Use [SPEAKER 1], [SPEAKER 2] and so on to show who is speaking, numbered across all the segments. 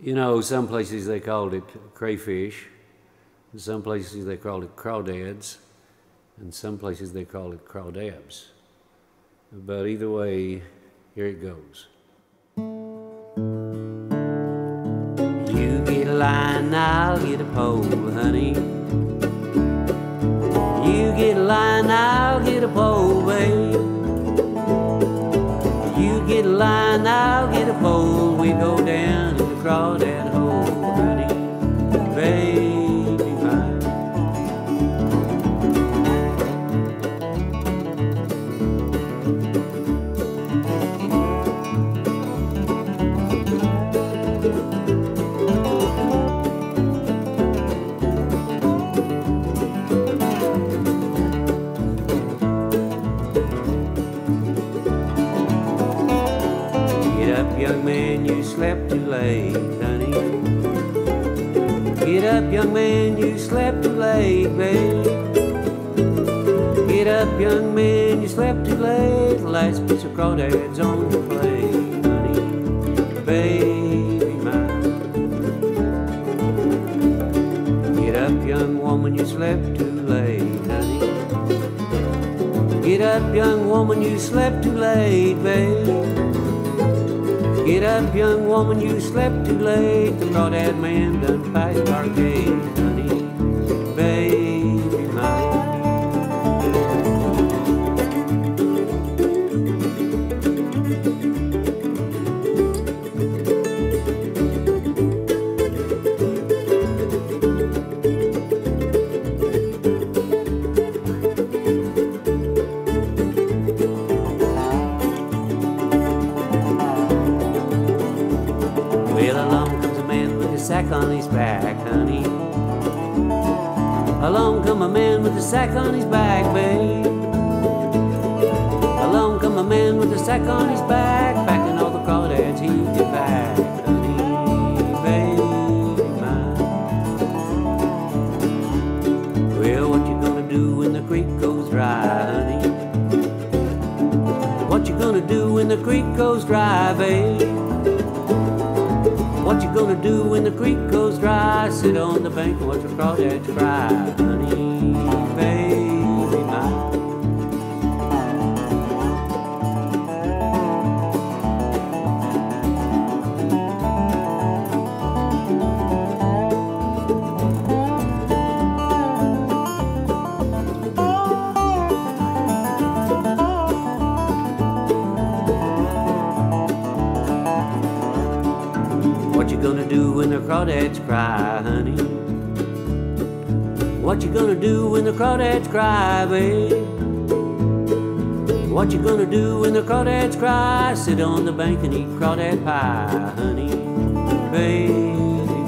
[SPEAKER 1] You know, some places they called it crayfish, some places they called it crawdads, and some places they call it crawdabs. But either way, here it goes. You get a line, I'll get a pole, honey. You get a line, I'll get a pole, babe. You get a line, I'll get a pole. We go down the crawdad hole, honey, baby mine. Get young man, you slept too late, honey. Get up, young man, you slept too late, babe. Get up, young man, you slept too late. The last piece of crawdads on your plate, honey, baby mine. Get up, young woman, you slept too late, honey. Get up, young woman, you slept too late, babe. Get up, young woman, you slept too late. The crawdad man done passed our gate, sack on his back, honey. Along come a man with a sack on his back, babe. Along come a man with a sack on his back, packing all the crawdads he get back, honey. Well, what you gonna do when the creek goes dry, honey? What you gonna do when the creek goes dry, babe? What you gonna do when the creek goes dry? Sit on the bank and watch the crawdad cry, honey, baby What you gonna do when the crawdads cry, honey? What you gonna do when the crawdads cry, babe? What you gonna do when the crawdads cry? Sit on the bank and eat crawdad pie, honey, baby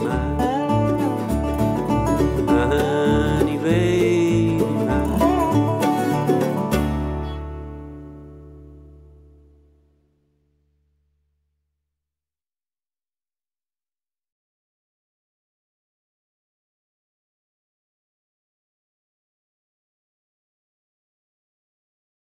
[SPEAKER 1] mine. Uh-huh.